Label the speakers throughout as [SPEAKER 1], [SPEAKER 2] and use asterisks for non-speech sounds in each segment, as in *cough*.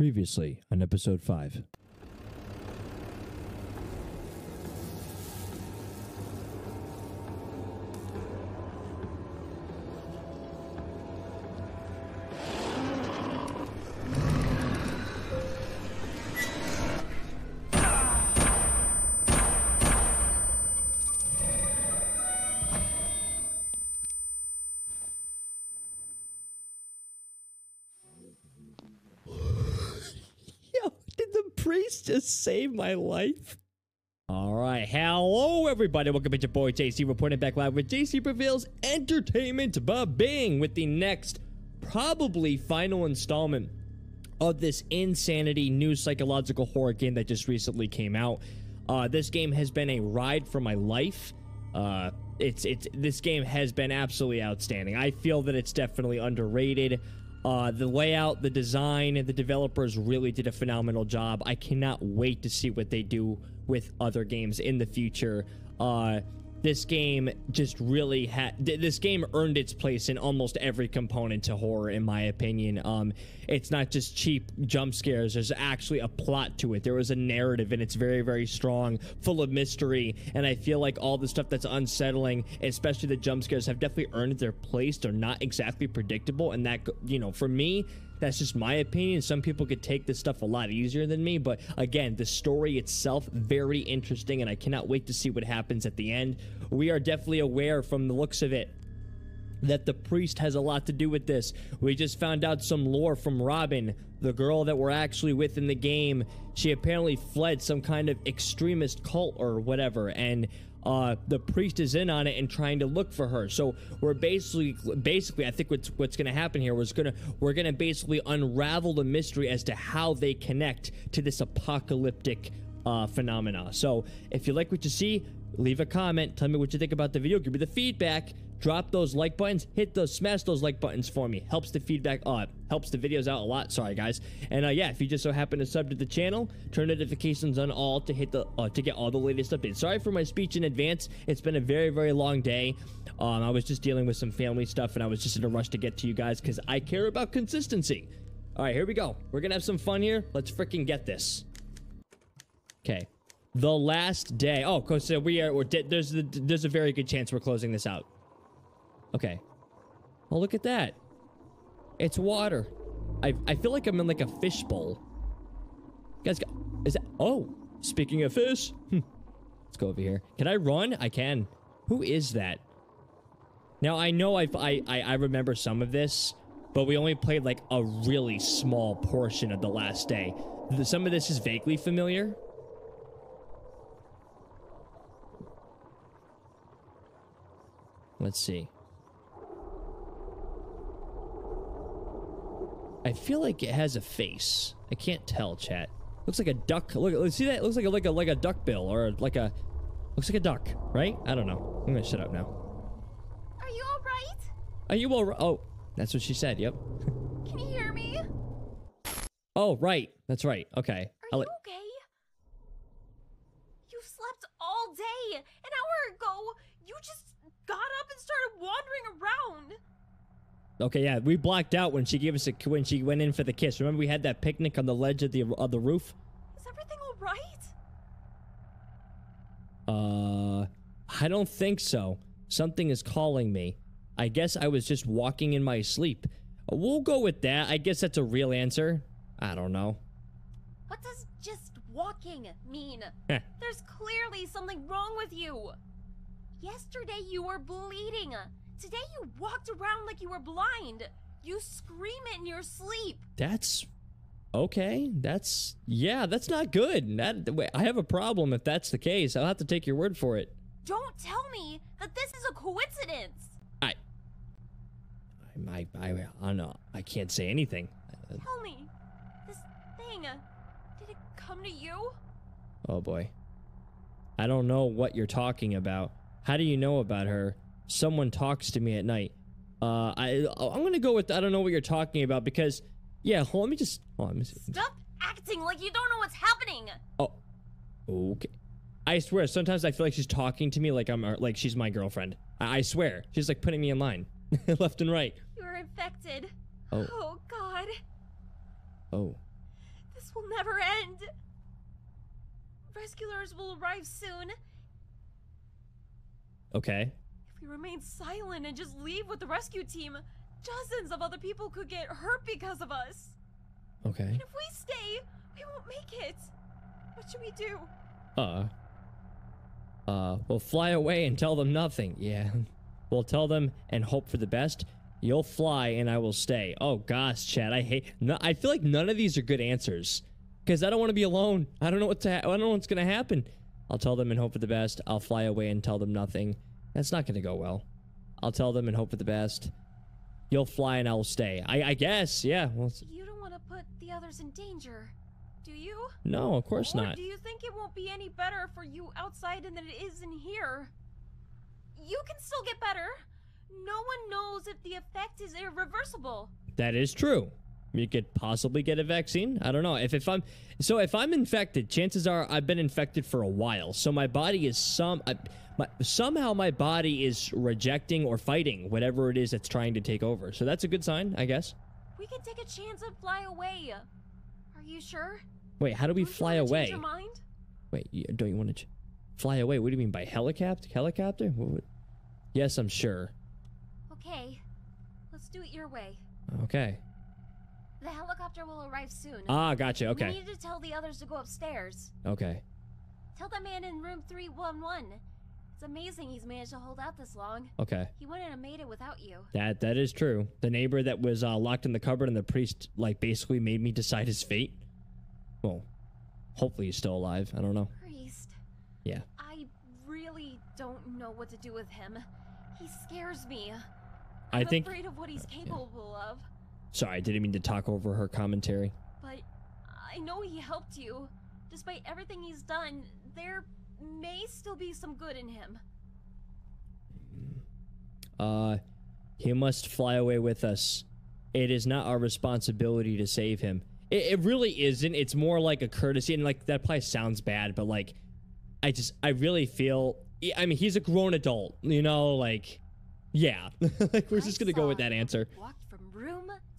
[SPEAKER 1] Previously on episode 5. Just save my life? All right, hello everybody. Welcome back to your boy JC reporting back live with JC Prevails Entertainment Bing with the next, probably final installment of this Inn-Sanity new psychological horror game that just recently came out. Uh, this game has been a ride for my life. Uh, it's it's this game has been absolutely outstanding. I feel that it's definitely underrated. Uh, the layout, the design, and the developers really did a phenomenal job. I cannot wait to see what they do with other games in the future. Uh, this game just really had this game earned its place in almost every component to horror in my opinion. Um it's not just cheap jump scares there's actually a plot to it. There was a narrative and it's very very strong full of mystery and i feel like all the stuff that's unsettling especially the jump scares have definitely earned their place. They're not exactly predictable and that you know for me that's just my opinion. Some people could take this stuff a lot easier than me, but again, the story itself very interesting, and I cannot wait to see what happens at the end. We are definitely aware from the looks of it that the priest has a lot to do with this. We just found out some lore from Robin, the girl that we're actually with in the game. She apparently fled some kind of extremist cult or whatever, and uh, the priest is in on it and trying to look for her. So we're basically, basically, I think what's what's going to happen here was gonna we're gonna basically unravel the mystery as to how they connect to this apocalyptic uh, phenomena. So if you like what you see, leave a comment. Tell me what you think about the video. Give me the feedback. Drop those like buttons. Hit those, smash those like buttons for me. Helps the feedback, uh, helps the videos out a lot. Sorry, guys. And uh, yeah, if you just so happen to sub to the channel, turn notifications on all to hit the uh, to get all the latest updates. Sorry for my speech in advance. It's been a very very long day. Um, I was just dealing with some family stuff, and I was just in a rush to get to you guys because I care about consistency. All right, here we go. We're gonna have some fun here. Let's freaking get this. Okay. The last day. Oh, because uh, we are. We're there's the, there's a very good chance we're closing this out. Okay. Oh, look at that. It's water. I I feel like I'm in like a fish bowl. You guys, is that? Oh, speaking of fish. Hmm. Let's go over here. Can I run? I can. Who is that? Now I know I've, I I I remember some of this, but we only played like a really small portion of the last day. The- Some of this is vaguely familiar. Let's see. I feel like it has a face. I can't tell, chat. Looks like a duck. Look, see that? It looks like a like a like a duck bill or like a looks like a duck, right? I don't know. I'm gonna shut up now.
[SPEAKER 2] Are you alright?
[SPEAKER 1] Are you all right? Oh, that's what she said. Yep. *laughs*
[SPEAKER 2] Can you hear me?
[SPEAKER 1] Oh, right. That's right. Okay. I'll
[SPEAKER 2] you okay? You slept all day. An hour ago, you just got up and started wandering around.
[SPEAKER 1] Okay, yeah, we blacked out when she gave us a when she went in for the kiss. Remember we had that picnic on the ledge of the of the roof?
[SPEAKER 2] Is everything alright?
[SPEAKER 1] Uh, I don't think so. Something is calling me. I guess I was just walking in my sleep. We'll go with that. I guess that's a real answer. I don't know.
[SPEAKER 2] What does just walking mean? There's clearly something wrong with you. Yesterday you were bleeding. Today you walked around like you were blind. You scream it in your sleep.
[SPEAKER 1] That's okay. That's yeah. That's not good. That wait, I have a problem if that's the case. I'll have to take your word for it.
[SPEAKER 2] Don't tell me that this is a coincidence.
[SPEAKER 1] I. I I I, I don't know. I can't say anything.
[SPEAKER 2] Tell me, this thing, did it come to you?
[SPEAKER 1] Oh boy. I don't know what you're talking about. How do you know about her? Someone talks to me at night. Uh, I I'm gonna go with I don't know what you're talking about because yeah. Hold, let me just hold on. Let.
[SPEAKER 2] Stop acting like you don't know what's happening.
[SPEAKER 1] Oh, okay. I swear. Sometimes I feel like she's talking to me like I'm like she's my girlfriend. I, I swear. She's like putting me in line, *laughs* left and right.
[SPEAKER 2] You're infected.
[SPEAKER 1] Oh.
[SPEAKER 2] Oh, God.
[SPEAKER 1] Oh.
[SPEAKER 2] This will never end. Rescuers will arrive soon.
[SPEAKER 1] Okay.
[SPEAKER 2] If we remain silent and just leave with the rescue team, dozens of other people could get hurt because of us.
[SPEAKER 1] Okay.
[SPEAKER 2] And if we stay, we won't make it. What should we do?
[SPEAKER 1] Uh. Uh, we'll fly away and tell them nothing. Yeah. *laughs* We'll tell them and hope for the best. You'll fly and I will stay. Oh gosh, Chad, I hate. No, I feel like none of these are good answers because I don't want to be alone. I don't know what to. I don't know what's gonna happen. I'll tell them and hope for the best. I'll fly away and tell them nothing. That's not gonna go well. I'll tell them and hope for the best. You'll fly and I'll stay. I, I guess. Yeah. Well,
[SPEAKER 2] You don't want to put the others in danger, do you?
[SPEAKER 1] no, of course
[SPEAKER 2] or
[SPEAKER 1] not.
[SPEAKER 2] do you think it won't be any better for you outside than it is in here? You can still get better. No one knows if the effect is irreversible.
[SPEAKER 1] That is true. You could possibly get a vaccine. I don't know. If if I'm so if I'm infected, chances are I've been infected for a while. So my body is some I, my, somehow my body is rejecting or fighting whatever it is that's trying to take over. So that's a good sign, I guess.
[SPEAKER 2] We can take a chance and fly away. Are you sure?
[SPEAKER 1] Wait, how do we
[SPEAKER 2] Don't you
[SPEAKER 1] fly
[SPEAKER 2] change
[SPEAKER 1] away?
[SPEAKER 2] Your mind?
[SPEAKER 1] Wait, you, don't you want to ch- fly away? What do you mean by helicopter? Helicopter? What- Yes, I'm sure.
[SPEAKER 2] Okay, let's do it your way.
[SPEAKER 1] Okay.
[SPEAKER 2] The helicopter will arrive soon.
[SPEAKER 1] Ah, gotcha. Okay.
[SPEAKER 2] We
[SPEAKER 1] Okay.
[SPEAKER 2] need to tell the others to go upstairs.
[SPEAKER 1] Okay.
[SPEAKER 2] Tell the man in room 311. It's amazing he's managed to hold out this long.
[SPEAKER 1] Okay.
[SPEAKER 2] He wouldn't have made it without you.
[SPEAKER 1] That that is true. The neighbor that was uh, locked in the cupboard and the priest like basically made me decide his fate. Well, hopefully he's still alive. I don't know.
[SPEAKER 2] Priest.
[SPEAKER 1] Yeah.
[SPEAKER 2] I really don't know what to do with him. He scares me.
[SPEAKER 1] I
[SPEAKER 2] I'm
[SPEAKER 1] think
[SPEAKER 2] afraid of what he's capable of.
[SPEAKER 1] Sorry, I didn't mean to talk over her commentary.
[SPEAKER 2] But I know he helped you. Despite everything he's done, there may still be some good in him.
[SPEAKER 1] Uh he must fly away with us. It is not our responsibility to save him. It, it really isn't. It's more like a courtesy and like that probably sounds bad, but like I just I really feel I mean he's a grown adult, you know, like yeah. *laughs* like we're
[SPEAKER 2] I
[SPEAKER 1] just gonna go with that answer.
[SPEAKER 2] Room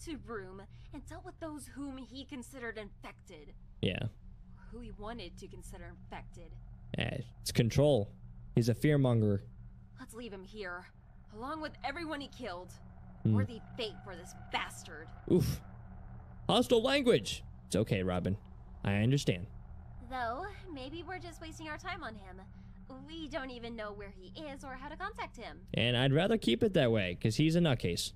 [SPEAKER 2] to room and dealt with those whom he considered infected,
[SPEAKER 1] Yeah.
[SPEAKER 2] who he wanted to consider infected.
[SPEAKER 1] Eh, it's control. He's a fearmonger.
[SPEAKER 2] Let's leave him here, along with everyone he killed.
[SPEAKER 1] Hmm.
[SPEAKER 2] Worthy fate for this bastard.
[SPEAKER 1] Oof. Hostile language. It's okay, Robin. I understand.
[SPEAKER 2] Though, maybe we're just wasting our time on him. We don't even know where he is or how to contact him.
[SPEAKER 1] And I'd rather keep it that way, because he's a nutcase.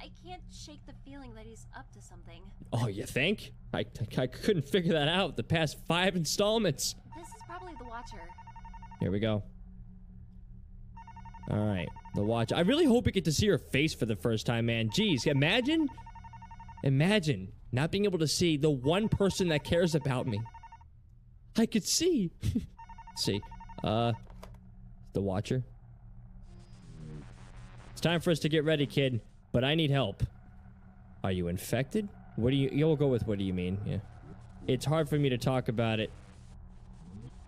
[SPEAKER 2] I can't shake the feeling that he's up to something.
[SPEAKER 1] Oh, you think? I, I couldn't figure that out the past five installments.
[SPEAKER 2] This is probably the Watcher.
[SPEAKER 1] Here we go. All right, the watch. I really hope we get to see her face for the first time, man. Jeez, imagine, imagine not being able to see the one person that cares about me. I could see. *laughs* see, uh, the Watcher. It's time for us to get ready, kid. But I need help. Are you infected? What do you? You'll go with what do you mean? Yeah. It's hard for me to talk about it.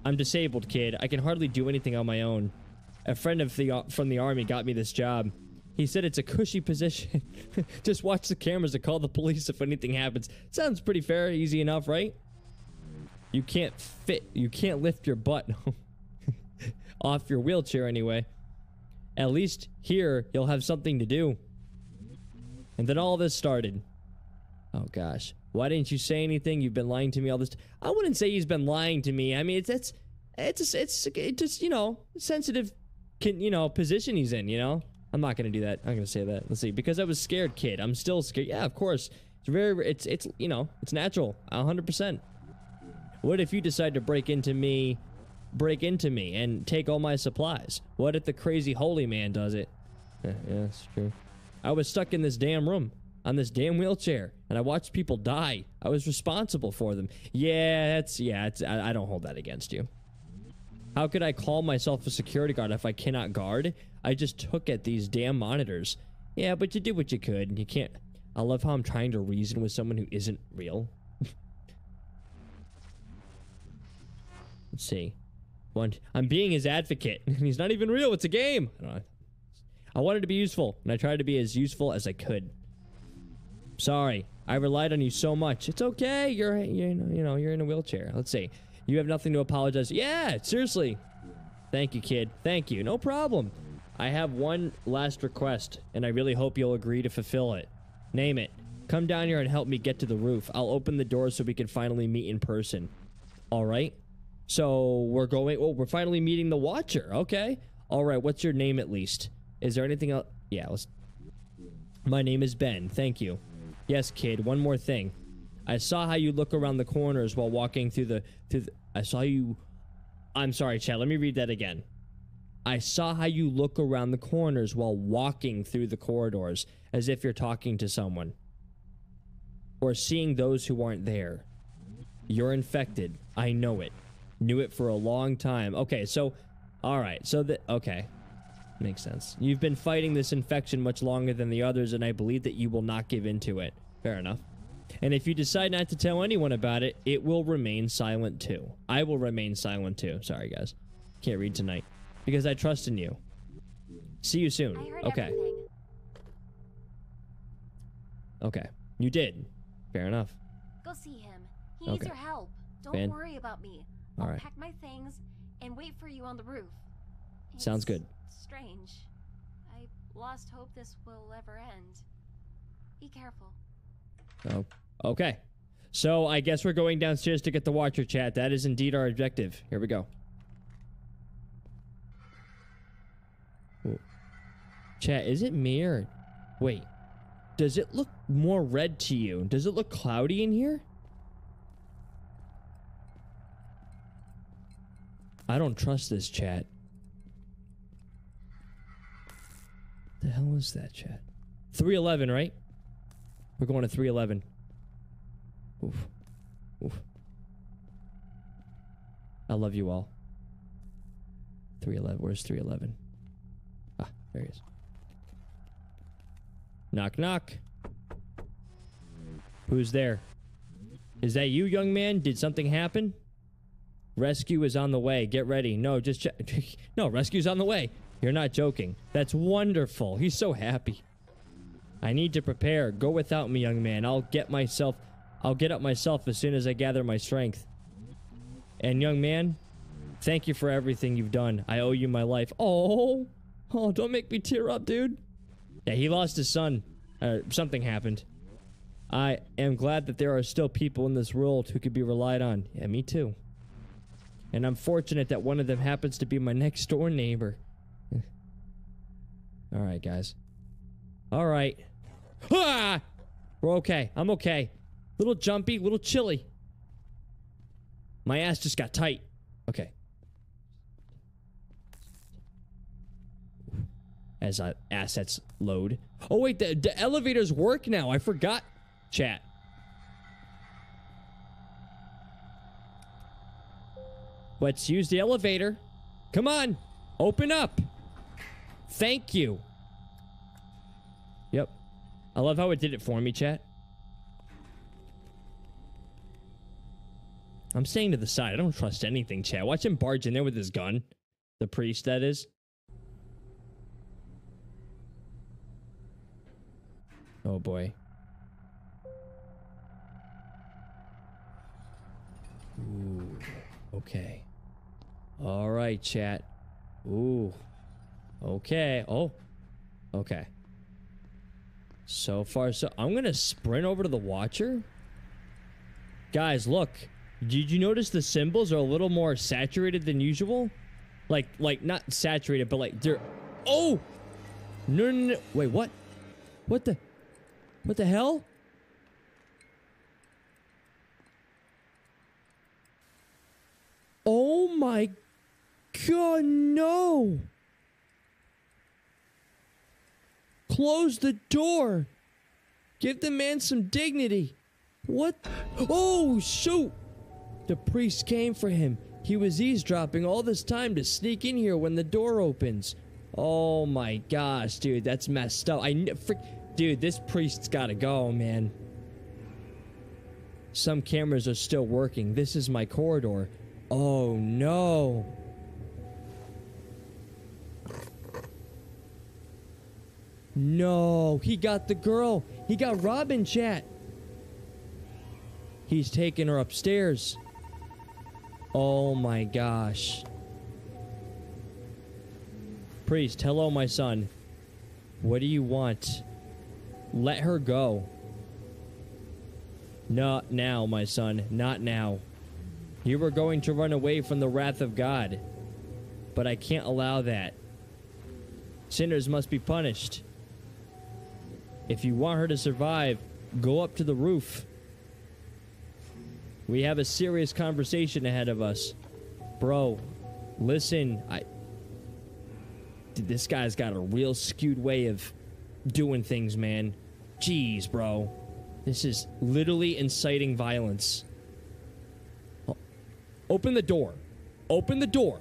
[SPEAKER 1] I'm disabled, kid. I can hardly do anything on my own. A friend of the from the army got me this job. He said it's a cushy position. *laughs* Just watch the cameras and call the police if anything happens. Sounds pretty fair, easy enough, right? You can't fit. You can't lift your butt *laughs* off your wheelchair anyway. At least here you'll have something to do. And then all this started. Oh gosh. Why didn't you say anything? You've been lying to me all this. T- I wouldn't say he's been lying to me. I mean, it's it's it's it's, it's just you know sensitive, can you know position he's in. You know, I'm not gonna do that. I'm gonna say that. Let's see. Because I was scared, kid. I'm still scared. Yeah, of course. It's very. It's it's you know it's natural. hundred percent. What if you decide to break into me, break into me and take all my supplies? What if the crazy holy man does it? *laughs* Yeah, yeah, that's true. I was stuck in this damn room on this damn wheelchair and I watched people die. I was responsible for them. Yeah, that's yeah, it's, I, I don't hold that against you. How could I call myself a security guard if I cannot guard? I just took at these damn monitors. Yeah, but you did what you could. And you can't. I love how I'm trying to reason with someone who isn't real. *laughs* Let's see. One, I'm being his advocate. *laughs* He's not even real. It's a game. I, wanted to be useful, and I tried to be as useful as I could. Sorry. I relied on you so much. It's okay. You're you know, you know you're in a wheelchair. Let's see. You have nothing to apologize. Yeah, seriously. Thank you, kid. Thank you. No problem. I have one last request, and I really hope you'll agree to fulfill it. Name it. Come down here and help me get to the roof. I'll open the door so we can finally meet in person. All right? So we're going. Oh, we're finally meeting the Watcher. Okay. All right. What's your name at least? Is there anything else? Yeah. Let's. My name is Ben. Thank you. Yes, kid. One more thing. I saw how you look around the corners while walking through the through. The, I saw you. I'm sorry, Chad. Let me read that again. I saw how you look around the corners while walking through the corridors as if you're talking to someone or seeing those who aren't there. You're infected. I know it. Knew it for a long time. Okay, so, all right. So that okay, makes sense. You've been fighting this infection much longer than the others, and I believe that you will not give in to it. Fair enough. And if you decide not to tell anyone about it, it will remain silent too. I will remain silent too. Sorry, guys. Can't read tonight because I trust in you. See you soon. Okay.
[SPEAKER 2] everything.
[SPEAKER 1] Okay. You did. Fair enough.
[SPEAKER 2] Go see him. He needs your help. Don't
[SPEAKER 1] Fan-
[SPEAKER 2] worry about me.
[SPEAKER 1] All
[SPEAKER 2] I'll
[SPEAKER 1] right.
[SPEAKER 2] pack my things and wait for you on the roof.
[SPEAKER 1] Sounds good.
[SPEAKER 2] Strange. I lost hope this will ever end. Be careful.
[SPEAKER 1] Oh, okay. So I guess we're going downstairs to get the watcher chat. That is indeed our objective. Here we go. Ooh. Chat, is it me or wait? Does it look more red to you? Does it look cloudy in here? I don't trust this chat. The hell is that chat? 311, right? We're going to 311. Oof. Oof. I love you all. 311. Where's 311? Ah, there he is. Knock, knock. Who's there? Is that you, young man? Did something happen? Rescue is on the way. Get ready. No, just check. *laughs* no, rescue's on the way. You're not joking. That's wonderful. He's so happy. I need to prepare. Go without me, young man. I'll get myself I'll get up myself as soon as I gather my strength. And young man, thank you for everything you've done. I owe you my life. Oh. Oh, don't make me tear up, dude. Yeah, he lost his son. Uh, something happened. I am glad that there are still people in this world who could be relied on. Yeah, me too. And I'm fortunate that one of them happens to be my next door neighbor. All right, guys. All right. Ah! We're okay. I'm okay. Little jumpy, little chilly. My ass just got tight. Okay. As uh, assets load. Oh wait, the, the elevators work now. I forgot. Chat. Let's use the elevator. Come on. Open up. Thank you. Yep. I love how it did it for me, chat. I'm staying to the side. I don't trust anything, chat. Watch him barge in there with his gun. The priest, that is. Oh boy. Ooh. Okay. All right, chat. Ooh. Okay. Oh. Okay. So far, so I'm gonna sprint over to the Watcher. Guys, look. Did you notice the symbols are a little more saturated than usual? Like, like not saturated, but like they're. Oh. No, no, no. Wait, what? What the? What the hell? Oh my god, no! Close the door! Give the man some dignity! What? Oh, shoot! The priest came for him. He was eavesdropping all this time to sneak in here when the door opens. Oh my gosh, dude, that's messed up. I frick, dude, this priest's gotta go, man. Some cameras are still working. This is my corridor. Oh no. No, he got the girl. He got Robin chat. He's taking her upstairs. Oh my gosh. Priest, hello, my son. What do you want? Let her go. Not now, my son. Not now. You were going to run away from the wrath of God. But I can't allow that. Sinners must be punished. If you want her to survive, go up to the roof. We have a serious conversation ahead of us. Bro, listen, I. This guy's got a real skewed way of doing things, man. Jeez, bro. This is literally inciting violence. Open the door. Open the door.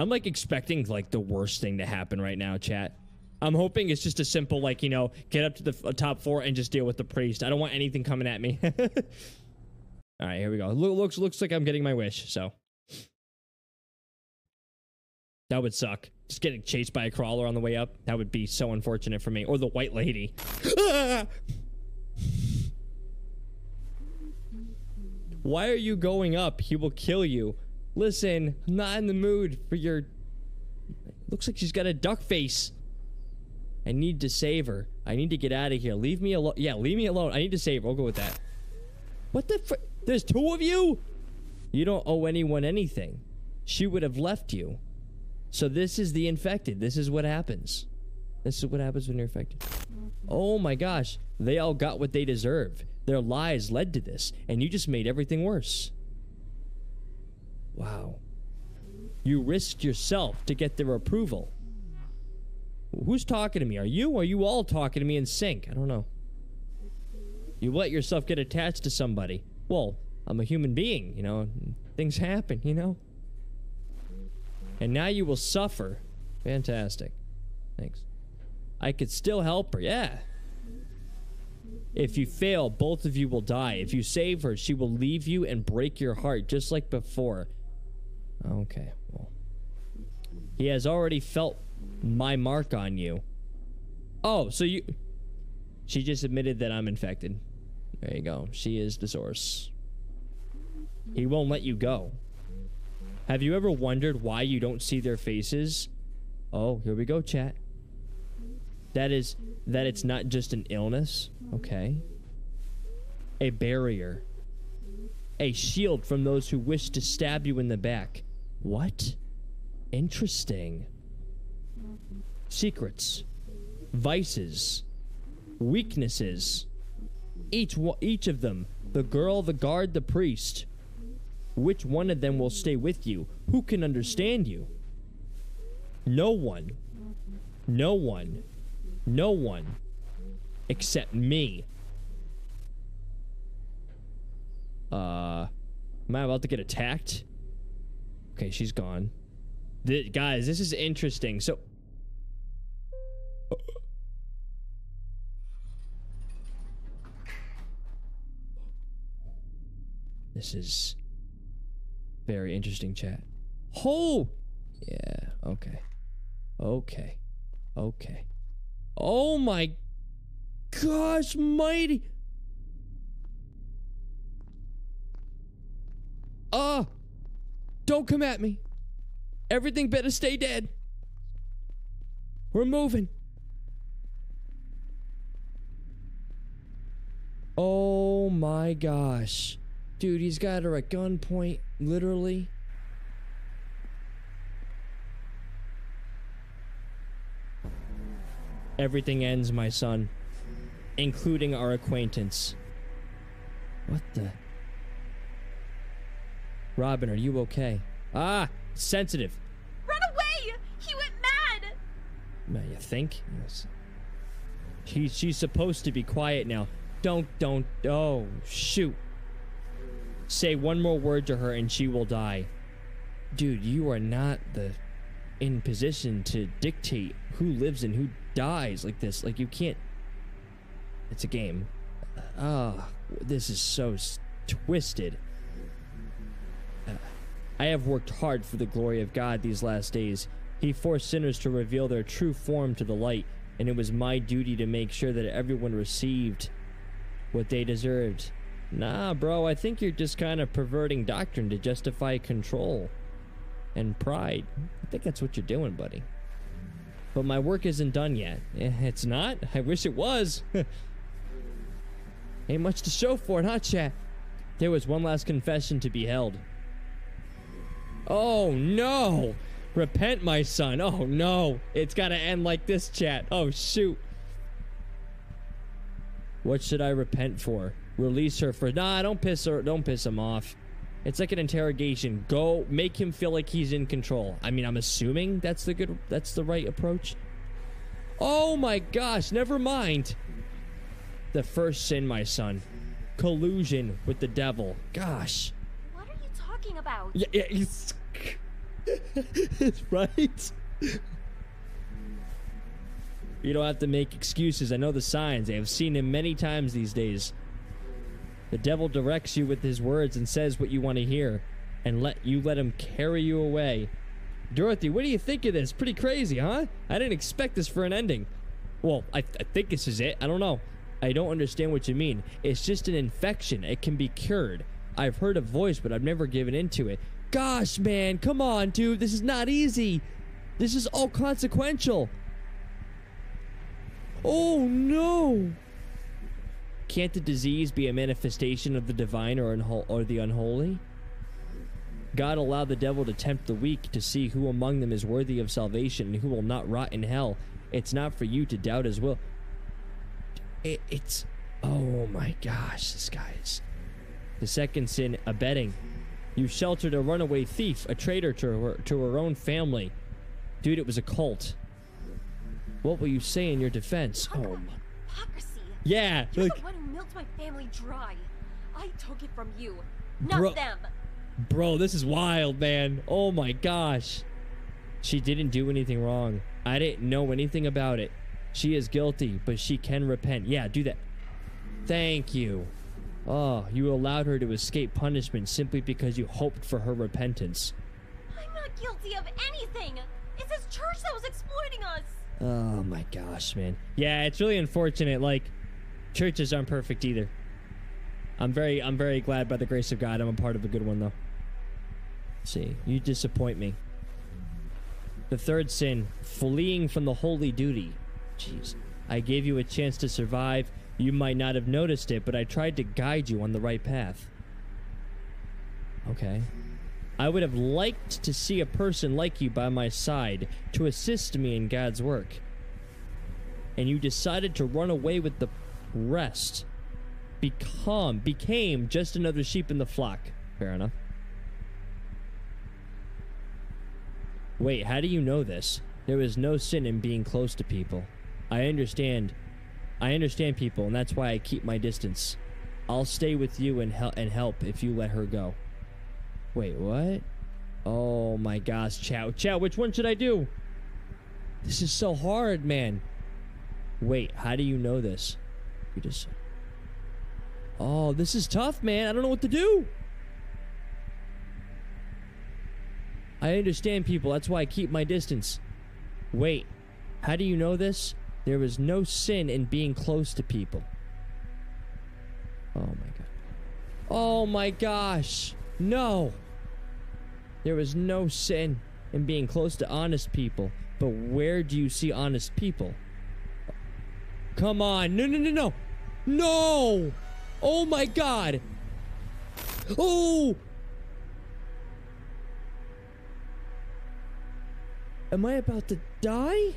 [SPEAKER 1] I'm like expecting like the worst thing to happen right now, chat. I'm hoping it's just a simple like, you know, get up to the uh, top 4 and just deal with the priest. I don't want anything coming at me. *laughs* All right, here we go. Lo- looks looks like I'm getting my wish, so that would suck. Just getting chased by a crawler on the way up. That would be so unfortunate for me. Or the white lady. *laughs* Why are you going up? He will kill you. Listen, I'm not in the mood for your. Looks like she's got a duck face. I need to save her. I need to get out of here. Leave me alone. Yeah, leave me alone. I need to save her. I'll go with that. What the fr- There's two of you? You don't owe anyone anything. She would have left you. So this is the infected. This is what happens. This is what happens when you're infected. Oh my gosh. They all got what they deserve. Their lies led to this, and you just made everything worse. Wow. You risked yourself to get their approval. Who's talking to me? Are you or are you all talking to me in sync? I don't know. You let yourself get attached to somebody. Well, I'm a human being, you know. Things happen, you know. And now you will suffer. Fantastic. Thanks. I could still help her. Yeah. If you fail, both of you will die. If you save her, she will leave you and break your heart just like before. Okay. Well. He has already felt my mark on you. Oh, so you She just admitted that I'm infected. There you go. She is the source. He won't let you go. Have you ever wondered why you don't see their faces? Oh, here we go, chat. That is that it's not just an illness. Okay. A barrier. A shield from those who wish to stab you in the back. What? Interesting. Secrets. Vices. Weaknesses. Each each of them. The girl, the guard, the priest. Which one of them will stay with you? Who can understand you? No one. No one. No one. Except me. Uh. Am I about to get attacked? Okay, she's gone. Guys, this is interesting. So. This is very interesting chat. Oh! Yeah, okay. Okay. Okay. Oh my gosh, mighty. Ah! Don't come at me. Everything better stay dead. We're moving. Oh my gosh. Dude, he's got her at gunpoint, literally. Everything ends, my son, including our acquaintance. What the? Robin, are you okay? Ah, sensitive.
[SPEAKER 2] Run away! He went mad!
[SPEAKER 1] Now, you think? Yes. She, she's supposed to be quiet now. Don't, don't. Oh, shoot. Say one more word to her and she will die. Dude, you are not the in position to dictate who lives and who dies like this. Like you can't. It's a game. Ah, This is so twisted. I have worked hard for the glory of God these last days. He forced sinners to reveal their true form to the light, and it was my duty to make sure that everyone received what they deserved. Nah, bro, I think you're just kind of perverting doctrine to justify control and pride. I think that's what you're doing, buddy. But my work isn't done yet. Eh, It's not? I wish it was. *laughs* Ain't much to show for it, huh, chat? There was one last confession to be held. Oh, no! Repent, my son. Oh, no. It's gotta end like this, chat. Oh, shoot. What should I repent for? Release her for. Nah, don't piss her. Don't piss him off. It's like an interrogation. Go make him feel like he's in control. I mean, I'm assuming that's the good. That's the right approach. Oh my gosh! Never mind. The first sin, my son, collusion with the devil. Gosh.
[SPEAKER 2] What are you talking about?
[SPEAKER 1] Yeah, yeah *laughs* right. You don't have to make excuses. I know the signs. I have seen him many times these days. The devil directs you with his words and says what you want to hear, and let you let him carry you away. Dorothy, what do you think of this? Pretty crazy, huh? I didn't expect this for an ending. Well, I, I think this is it. I don't know. I don't understand what you mean. It's just an infection. It can be cured. I've heard a voice, but I've never given into it. Gosh, man, come on, dude. This is not easy. This is all consequential. Oh no! Can't the disease be a manifestation of the divine or, unho- or the unholy? God allowed the devil to tempt the weak to see who among them is worthy of salvation and who will not rot in hell. It's not for you to doubt his will. It, it's. Oh my gosh, this guy's. The second sin, abetting. You sheltered a runaway thief, a traitor to her, to her own family. Dude, it was a cult. What will you say in your defense?
[SPEAKER 2] Talk
[SPEAKER 1] Oh,
[SPEAKER 2] hypocrisy.
[SPEAKER 1] yeah.
[SPEAKER 2] You're
[SPEAKER 1] Like,
[SPEAKER 2] the one who milked my family dry. I took it from you, not
[SPEAKER 1] Bro-
[SPEAKER 2] them.
[SPEAKER 1] Bro, this is wild, man. Oh my gosh. She didn't do anything wrong. I didn't know anything about it. She is guilty, but she can repent. Yeah, do that. Thank you. Oh, you allowed her to escape punishment simply because you hoped for her repentance.
[SPEAKER 2] I'm not guilty of anything. It's this church that was exploiting us.
[SPEAKER 1] Oh my gosh, man. Yeah, it's really unfortunate. Like, churches aren't perfect either. I'm very, I'm very glad by the grace of God I'm a part of a good one though. see, you disappoint me. The third sin, fleeing from the holy duty. Jeez, I gave you a chance to survive. You might not have noticed it, but I tried to guide you on the right path. Okay. I would have liked to see a person like you by my side to assist me in God's work. And you decided to run away with the rest. Become, became just another sheep in the flock. Fair enough. Wait, how do you know this? There is no sin in being close to people. I understand. I understand people, and that's why I keep my distance. I'll stay with you and, and help if you let her go. Wait, what? Oh my gosh, Chow. Chow, which one should I do? This is so hard, man. Wait, how do you know this? You just. Oh, this is tough, man. I don't know what to do. I understand people. That's why I keep my distance. Wait, how do you know this? There is no sin in being close to people. Oh my god. Oh my gosh. No. There is no sin in being close to honest people. But where do you see honest people? Come on. No, no, no, no. No. Oh my god. Oh. Am I about to die?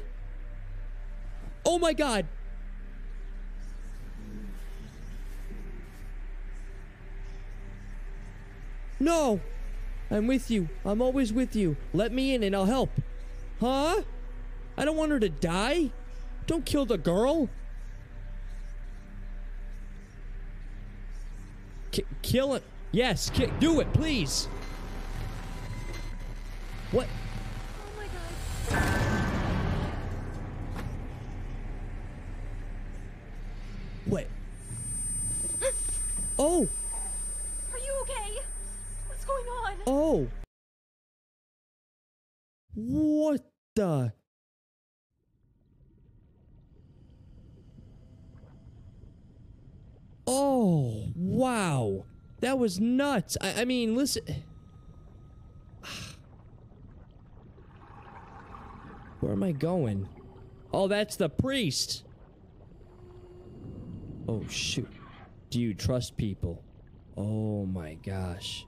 [SPEAKER 1] Oh my god. No. I'm with you. I'm always with you. Let me in and I'll help. Huh? I don't want her to die. Don't kill the girl. K- kill it. Yes, do it, please. What?
[SPEAKER 2] Oh my god.
[SPEAKER 1] What? Oh! Are you okay? What's going on? Oh! What the? Oh, wow. That was nuts. I, I mean, listen. *sighs* Where am I going? Oh, that's the priest. Oh, shoot. Do you trust people? Oh my gosh.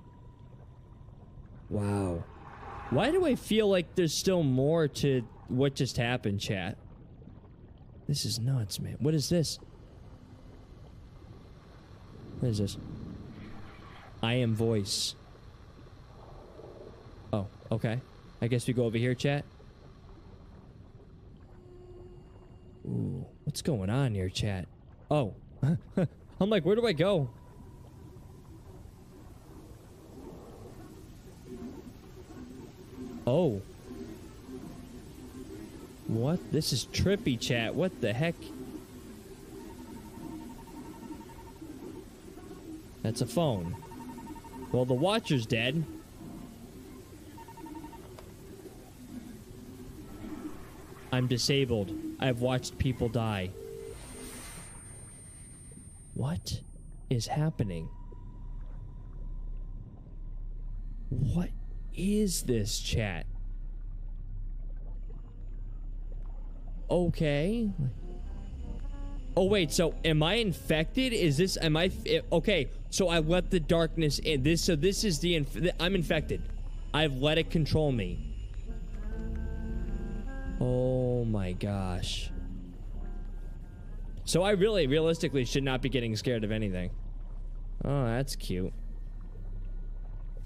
[SPEAKER 1] Wow. Why do I feel like there's still more to what just happened, chat? This is nuts, man. What is this? What is this? I am voice. Oh, okay. I guess we go over here, chat. Ooh, what's going on here, chat? Oh. *laughs* I'm like, where do I go? Oh. What? This is trippy, chat. What the heck? That's a phone. Well, the Watcher's dead. I'm disabled. I've watched people die. What is happening? What is this chat? Okay. Oh wait, so am I infected? Is this am I eh, okay, so I let the darkness in. This so this is the inf I'm infected. I've let it control me. Oh my gosh. So I really realistically should not be getting scared of anything. Oh, that's cute.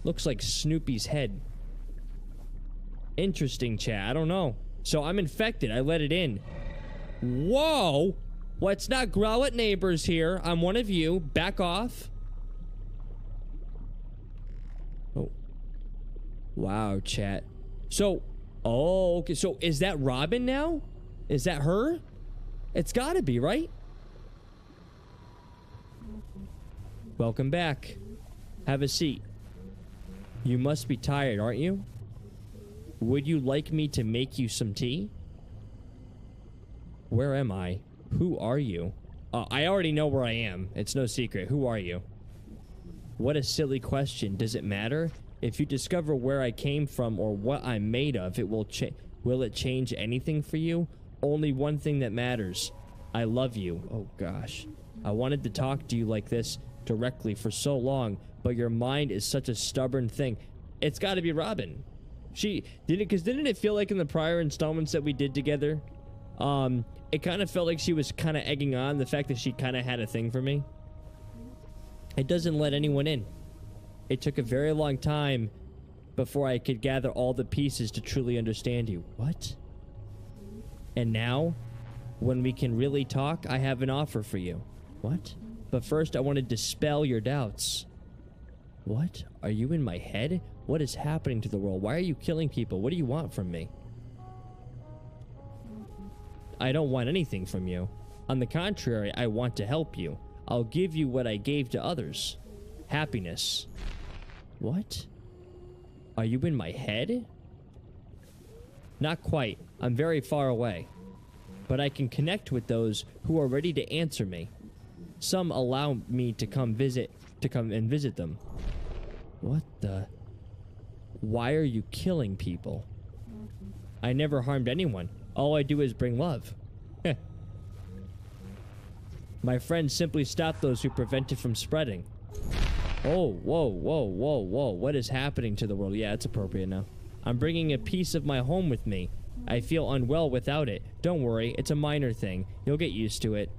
[SPEAKER 1] Looks like Snoopy's head. Interesting, chat. I don't know. So I'm infected. I let it in. Whoa! Let's not growl at neighbors here. I'm one of you. Back off. Oh. Wow, chat. So, oh, okay. So is that Robin now? Is that her? It's gotta be, right? Welcome back. Have a seat. You must be tired, aren't you? Would you like me to make you some tea? Where am I? Who are you? Uh, I already know where I am. It's no secret. Who are you? What a silly question. Does it matter? If you discover where I came from or what I'm made of, it will change. Will it change anything for you? Only one thing that matters. I love you. Oh gosh. I wanted to talk to you like this directly for so long, but your mind is such a stubborn thing. It's got to be Robin. She did it because didn't it feel like in the prior installments that we did together, um, it kind of felt like she was kind of egging on the fact that she kind of had a thing for me. It doesn't let anyone in. It took a very long time before I could gather all the pieces to truly understand you. What? And now, when we can really talk, I have an offer for you. What? But first, I want to dispel your doubts. What? Are you in my head? What is happening to the world? Why are you killing people? What do you want from me? I don't want anything from you. On the contrary, I want to help you. I'll give you what I gave to others. Happiness. What? Are you in my head? Not quite. I'm very far away. But I can connect with those who are ready to answer me. Some allow me to come visit, to come and visit them. What the? Why are you killing people? I never harmed anyone. All I do is bring love. My friends simply stop those who prevent it from spreading. Oh, whoa, whoa, whoa, whoa. What is happening to the world? Yeah, it's appropriate now. I'm bringing a piece of my home with me. I feel unwell without it. Don't worry, it's a minor thing. You'll get used to it.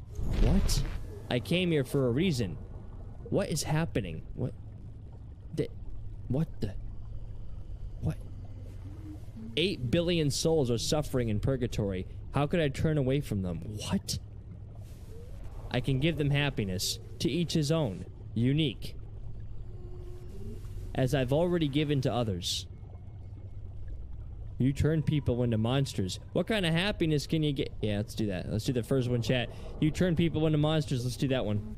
[SPEAKER 1] What? I came here for a reason. What is happening? What? The, what the? What? Eight billion souls are suffering in purgatory. How could I turn away from them? What? I can give them happiness. To each his own. Unique. As I've already given to others. You turn people into monsters. What kind of happiness can you get? Yeah, let's do that. Let's do the first one, chat. You turn people into monsters. Let's do that one.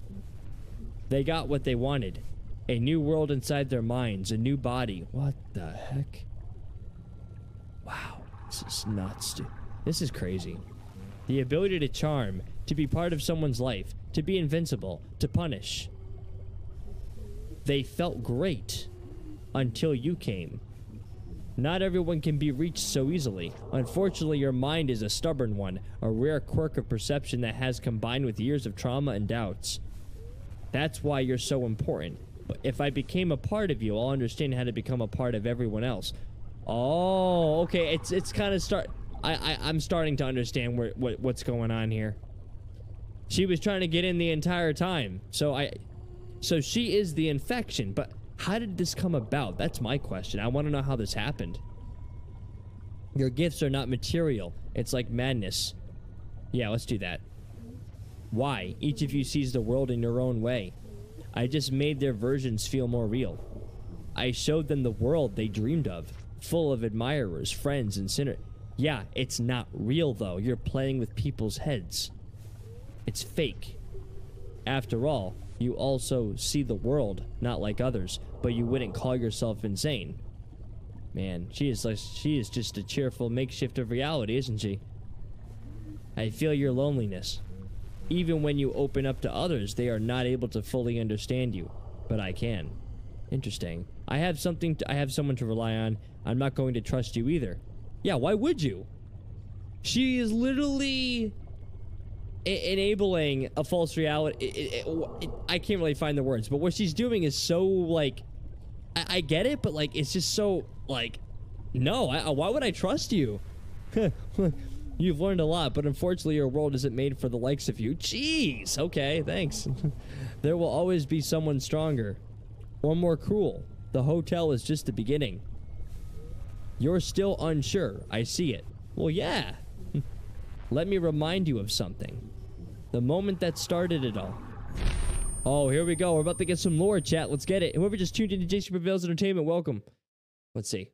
[SPEAKER 1] They got what they wanted. A new world inside their minds, a new body. What the heck? Wow, this is nuts, dude. This is crazy. The ability to charm, to be part of someone's life, to be invincible, to punish. They felt great until you came. Not everyone can be reached so easily. Unfortunately, your mind is a stubborn one, a rare quirk of perception that has combined with years of trauma and doubts. That's why you're so important. If I became a part of you, I'll understand how to become a part of everyone else. Oh, okay. It's it's kind of start. I, I I'm starting to understand where what what's going on here. She was trying to get in the entire time, so I, so she is the infection. But how did this come about? That's my question. I want to know how this happened. Your gifts are not material. It's like madness. Yeah, let's do that. Why? Each of you sees the world in your own way. I just made their versions feel more real. I showed them the world they dreamed of, full of admirers, friends, and sinners. Yeah, it's not real though. You're playing with people's heads. It's fake. After all, you also see the world not like others, but you wouldn't call yourself insane. Man, she is like she is just a cheerful makeshift of reality, isn't she? I feel your loneliness. Even when you open up to others, they are not able to fully understand you, but I can. Interesting. I have something to, I have someone to rely on. I'm not going to trust you either. Yeah, why would you? She is literally enabling a false reality. It, it, it, I can't really find the words, but what she's doing is so like, I, I get it, but like it's just so like, no. I, why would I trust you? *laughs* You've learned a lot, but unfortunately, your world isn't made for the likes of you. Jeez. Okay, thanks. *laughs* there will always be someone stronger or more cruel. The hotel is just the beginning. You're still unsure. I see it. Well, yeah. *laughs* Let me remind you of something. The moment that started it all. Oh, here we go. We're about to get some lore, chat. Let's get it. Whoever just tuned into JC Prevails Entertainment, welcome. Let's see.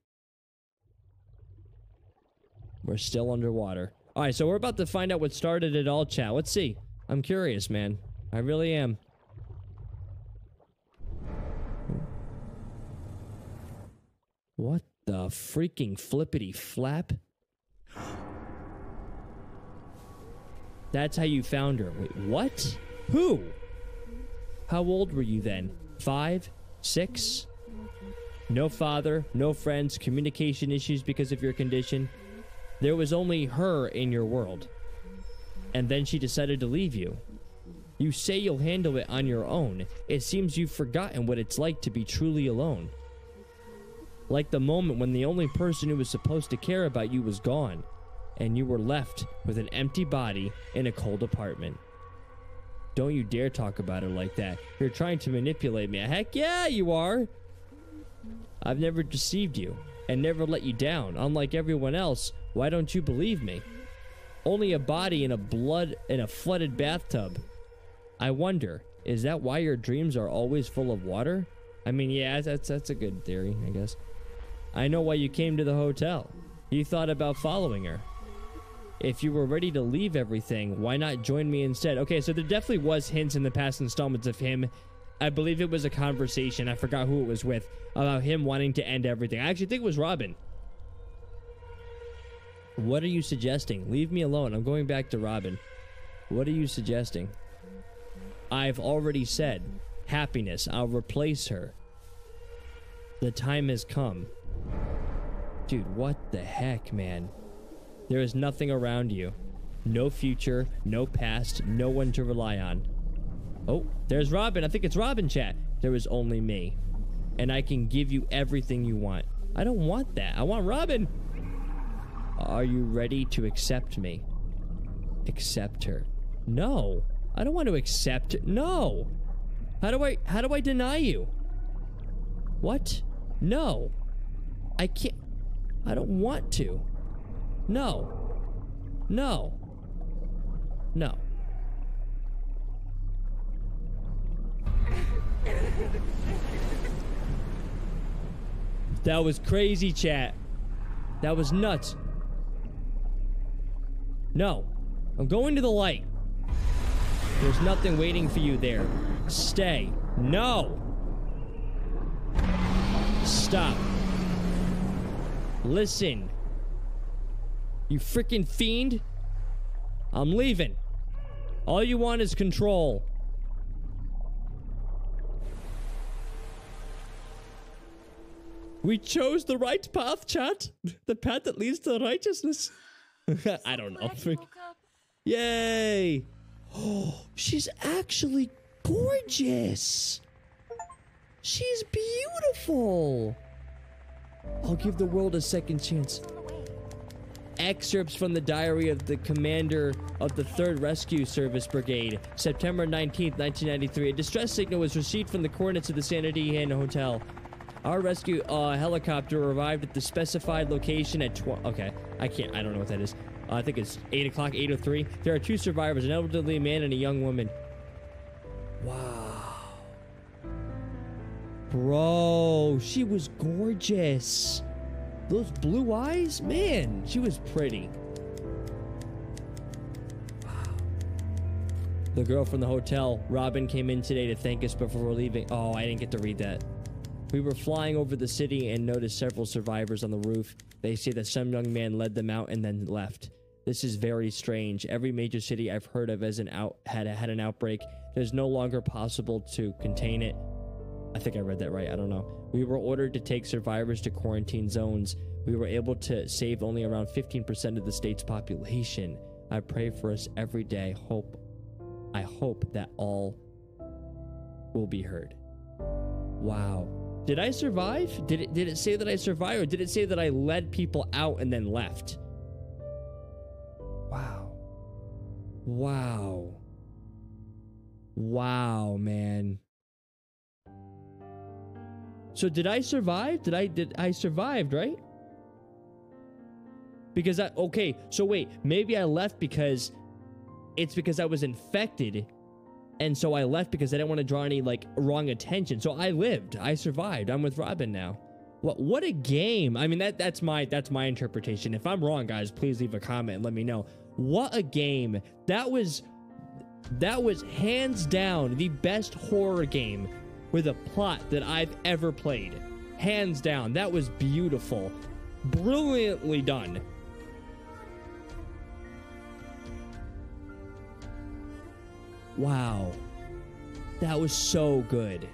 [SPEAKER 1] We're still underwater. All right, so we're about to find out what started it all, chat. Let's see. I'm curious, man. I really am. What the freaking flippity flap? That's how you found her. Wait, what? Who? How old were you then? Five? Six? No father, no friends, communication issues because of your condition. There was only her in your world. And then she decided to leave you. You say you'll handle it on your own. It seems you've forgotten what it's like to be truly alone. Like the moment when the only person who was supposed to care about you was gone and you were left with an empty body in a cold apartment. Don't you dare talk about it like that. You're trying to manipulate me. Heck yeah, you are. I've never deceived you and never let you down. Unlike everyone else, why don't you believe me? Only a body in a blood in a flooded bathtub. I wonder, is that why your dreams are always full of water? I mean, yeah, that's that's a good theory, I guess. I know why you came to the hotel. You thought about following her if you were ready to leave everything, why not join me instead? Okay, so there definitely was hints in the past installments of him. I believe it was a conversation. I forgot who it was with about him wanting to end everything. I actually think it was Robin. What are you suggesting? Leave me alone. I'm going back to Robin. What are you suggesting? I've already said happiness. I'll replace her. The time has come. Dude, what the heck, man? There is nothing around you. No future, no past, no one to rely on. Oh, there's Robin. I think it's Robin chat. There is only me. And I can give you everything you want. I don't want that. I want Robin. Are you ready to accept me? Accept her. No. I don't want to accept No. How do I how do I deny you? What? No. I can't I don't want to. No. No. No. That was crazy, chat. That was nuts. No. I'm going to the light. There's nothing waiting for you there. Stay. No. Stop. Listen. You freaking fiend. I'm leaving. All you want is control. We chose the right path, chat. The path that leads to righteousness. *laughs* I don't know.
[SPEAKER 2] Glad you woke.
[SPEAKER 1] Yay! Oh, she's actually gorgeous. She's beautiful. I'll give the world a second chance. Excerpts from the diary of the commander of the 3rd Rescue Service Brigade, September 19th, 1993. A distress signal was received from the coordinates of the Sanity Inn Hotel. Our rescue uh, helicopter arrived at the specified location at 12. Okay, I can't, I don't know what that is. Uh, I think it's 8 o'clock, 8.03. There are two survivors, an elderly man and a young woman. Wow. Bro, she was gorgeous. Those blue eyes, man, she was pretty. The girl from the hotel, Robin, came in today to thank us before leaving. Oh, I didn't get to read that. We were flying over the city and noticed several survivors on the roof. They say that some young man led them out and then left. This is very strange. Every major city I've heard of as an out had had an outbreak. It is no longer possible to contain it. I think I read that right. I don't know. We were ordered to take survivors to quarantine zones. We were able to save only around 15% of the state's population. I pray for us every day. Hope I hope that all will be heard. Wow. Did I survive? Did it did it say that I survived or did it say that I led people out and then left? Wow. Wow. Wow, man. So did I survive? Did I did I survived, right? Because I okay, so wait, maybe I left because it's because I was infected and so I left because I didn't want to draw any like wrong attention. So I lived. I survived. I'm with Robin now. What what a game. I mean that that's my that's my interpretation. If I'm wrong, guys, please leave a comment and let me know. What a game. That was that was hands down the best horror game with a plot that I've ever played. Hands down. That was beautiful. Brilliantly done. Wow. That was so good.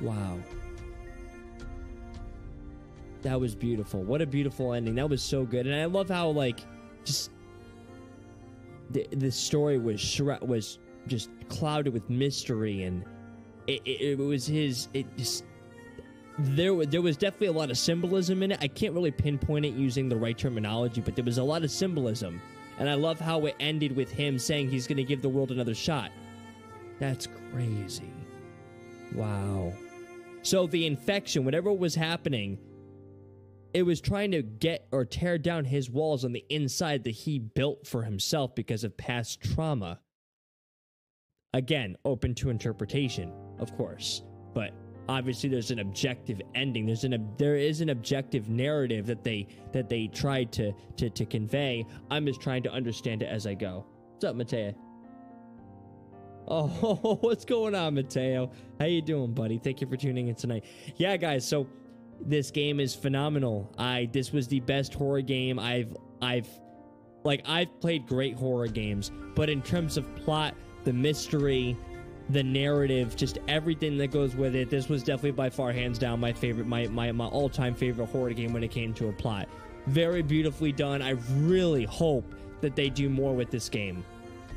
[SPEAKER 1] Wow. That was beautiful. What a beautiful ending. That was so good. And I love how like just the the story was shre- was just clouded with mystery and it, it, it was his it just there there was definitely a lot of symbolism in it. I can't really pinpoint it using the right terminology, but there was a lot of symbolism. And I love how it ended with him saying he's going to give the world another shot. That's crazy. Wow. So the infection, whatever was happening, it was trying to get or tear down his walls on the inside that he built for himself because of past trauma. Again, open to interpretation, of course, but obviously there's an objective ending. There's an there is an objective narrative that they that they tried to to to convey. I'm just trying to understand it as I go. What's up, Mateo? Oh, *laughs* what's going on, Mateo? How you doing, buddy? Thank you for tuning in tonight. Yeah, guys, so this game is phenomenal. I this was the best horror game I've I've like I've played great horror games, but in terms of plot, the mystery, the narrative, just everything that goes with it, this was definitely by far hands down my favorite my my, my all-time favorite horror game when it came to a plot. Very beautifully done. I really hope that they do more with this game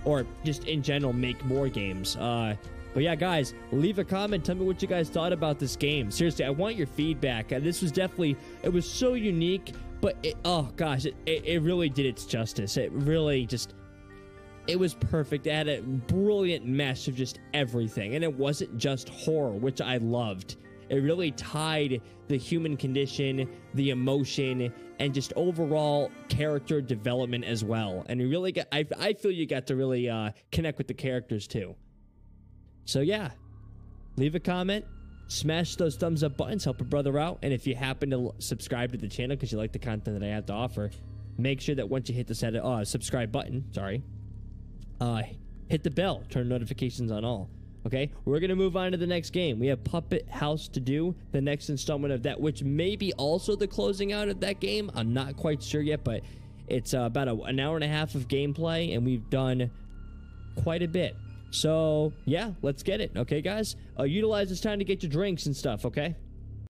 [SPEAKER 1] or just in general make more games. Uh, but yeah, guys, leave a comment. Tell me what you guys thought about this game. Seriously, I want your feedback. Uh, this was definitely it was so unique, but it, oh gosh, it, it, really did its justice. It really just it was perfect. It had a brilliant mesh of just everything, and it wasn't just horror, which I loved. It really tied the human condition, the emotion, and just overall character development as well. And you really got, I, I feel you got to really uh, connect with the characters too. So yeah, leave a comment, smash those thumbs up buttons, help a brother out. And if you happen to subscribe to the channel because you like the content that I have to offer, make sure that once you hit the set, uh, subscribe button, sorry, uh, hit the bell, turn notifications on all. Okay, we're gonna move on to the next game. We have Puppet House to do, the next installment of that, which may be also the closing out of that game. I'm not quite sure yet, but it's uh, about a, an hour and a half of gameplay, and we've done quite a bit. So, yeah, let's get it, okay, guys? Uh, utilize this time to get your drinks and stuff, okay?